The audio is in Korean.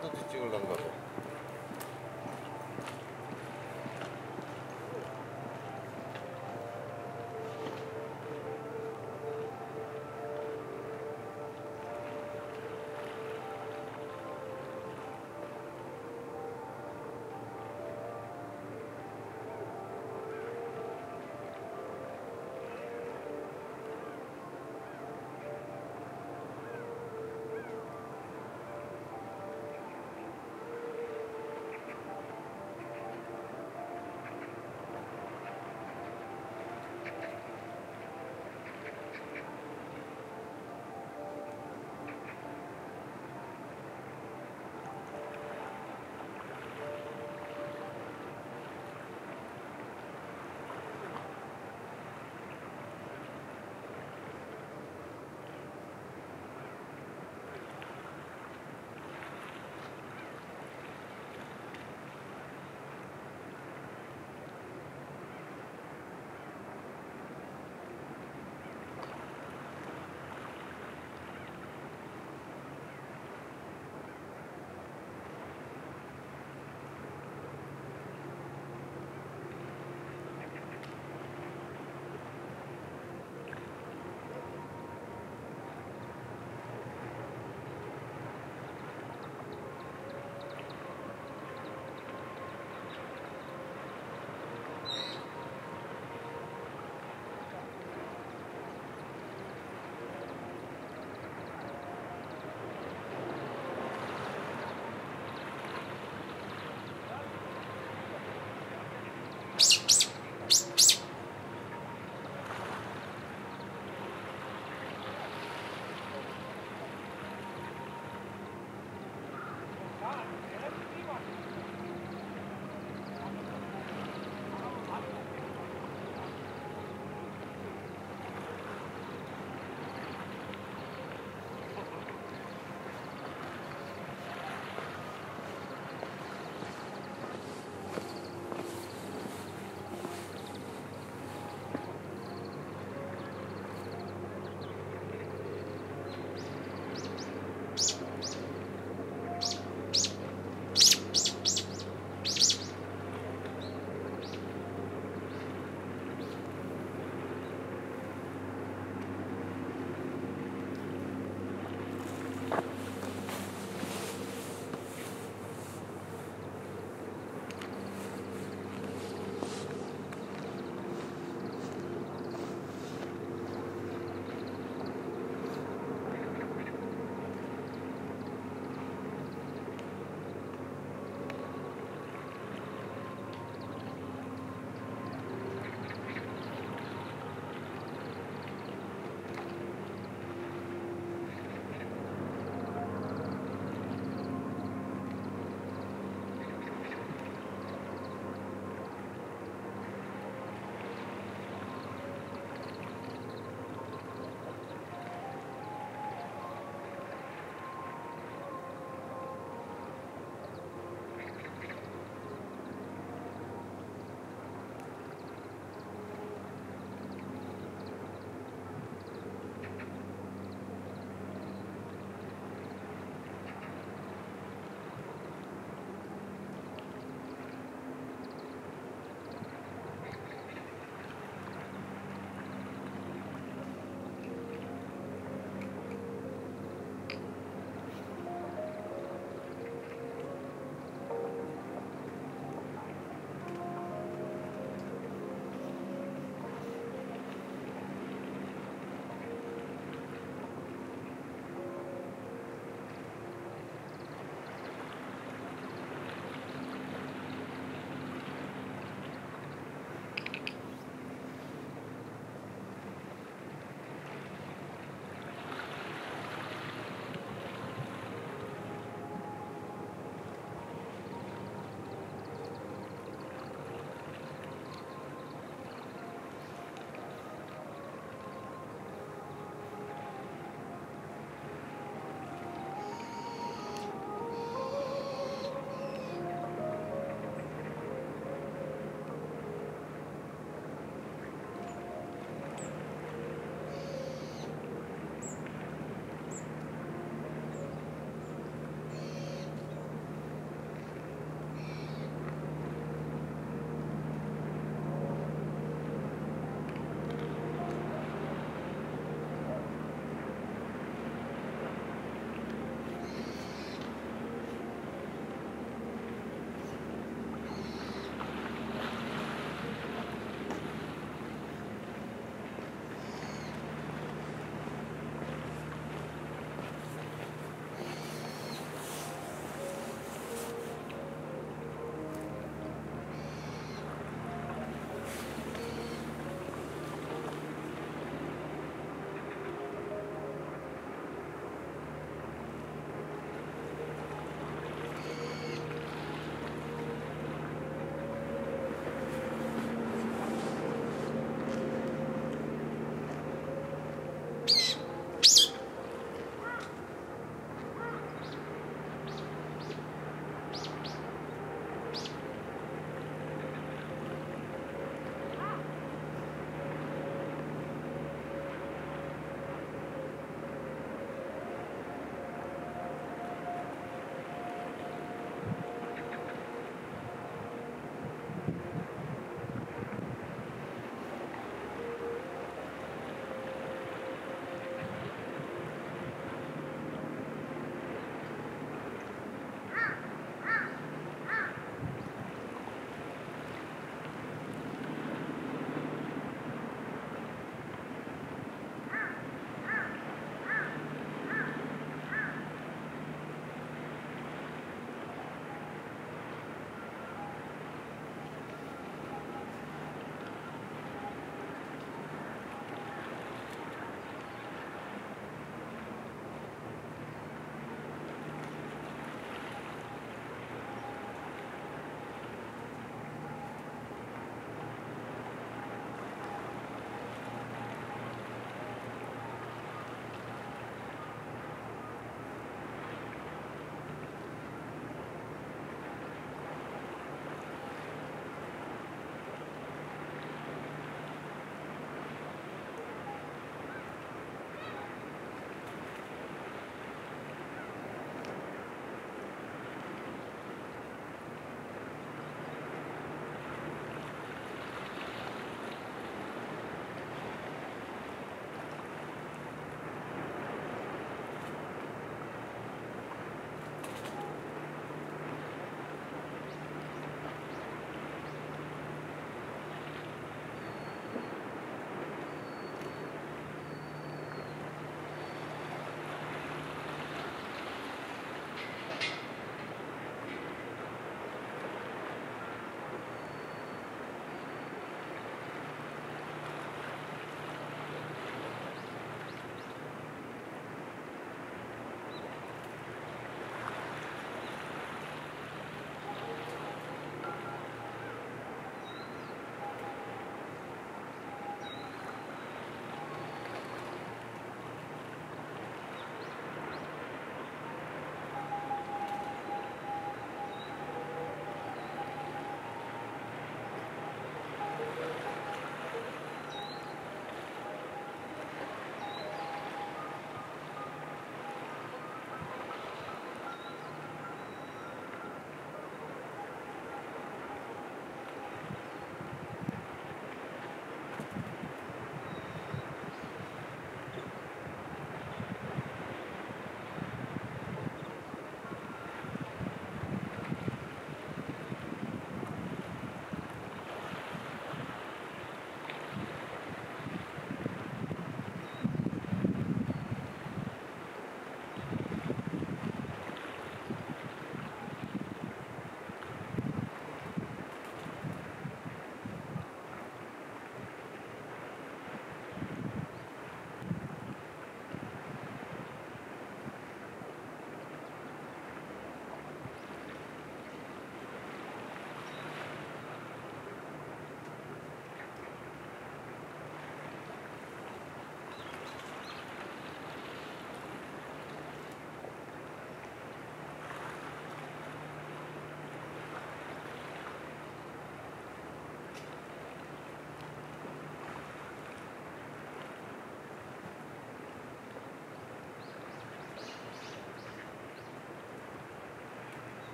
컨텐츠 찍으려고